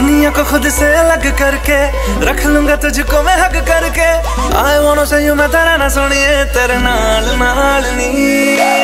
दुनिया को खुद से अलग करके रख लूँगा तुझको मैं हक करके। आए वो सही मैं तेरा ना सुनिए, तेरे नाल नाल नी।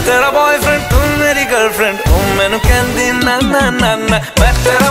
मैं तेरा बॉयफ्रेंड तू मेरी गर्लफ्रेंड तू मैनू कहंदी ना ना ना ना मैं तेरा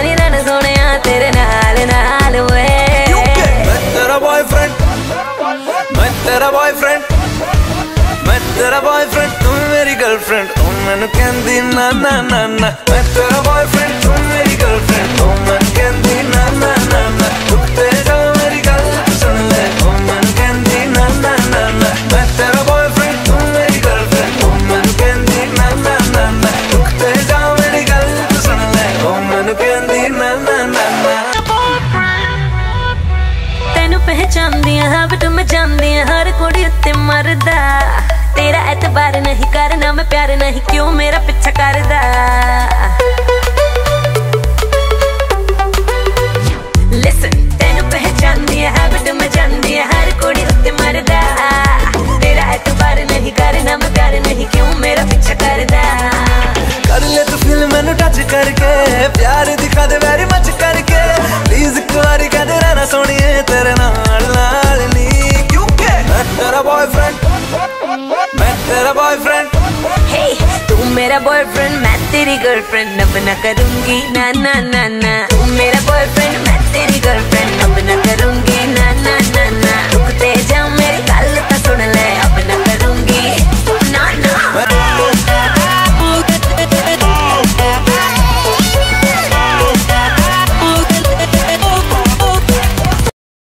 मैं तेरा बॉयफ्रेंड तू मेरी गर्लफ्रेंड तू मैनू कहंदी ना ना ना ना मैं तेरा बॉयफ्रेंड तू मेरी गर्लफ्रेंड तू मैनू कहंदी ना ना ना ना रुकते जाओ मेरी गल तू सुन ले तू मैनू कहंदी ना ना ना ना मैं तेरा बॉयफ्रेंड तू मेरी गर्लफ्रेंड तू मैनू कहंदी ना ना ना ना रुकते जाओ मेरी गल तू सुन ले तू मैनू कहंदी ना ना ना ना ਤੈਨੂੰ ਪਹਿਚਾਨਦੀਆਂ ਹਾਂ ਬਟ ਮੈਂ ਜਾਣਦੀ ਹਾਂ ਹਰ ਕੁੜੀ ਉੱਤੇ ਮਰਦਾ तेरा एतबार नहीं करना मैं प्यार नहीं क्यों मेरा पीछा करदा? मेरा बॉयफ्रेंड मैं तेरी गर्लफ्रेंड अब ना करूँगी, ना ना ना ना। मेरा बॉयफ्रेंड मैं तेरी गर्लफ्रेंड अब ना करूँगी, ना ना ना ना।